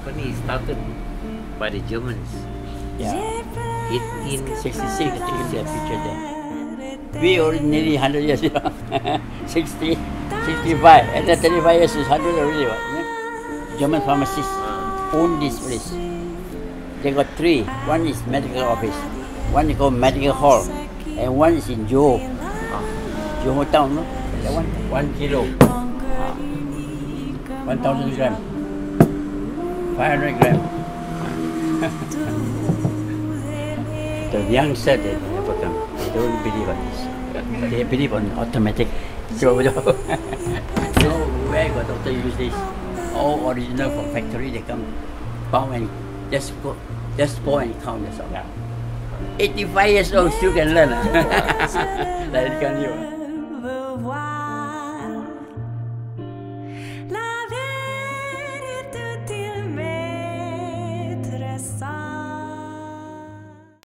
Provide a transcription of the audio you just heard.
company is started by the Germans. Yeah. 1866. 66, you can see picture there. We already nearly 100 years, you know. 60, 65, and then 35 years is 100 already. What, you know? German pharmacists own this place. They got three. One is medical office, one is called medical hall, and one is in Johor. Johor town, no? That one, one kilo. Ah. 1,000 gram. 500 gram. the young said they never come. They don't believe on this. They believe on automatic. So, no, where got doctor use this? All original from factory. They come, pound and just go, just pour and count. That's all. 85 years old still can learn. like Yew, ah.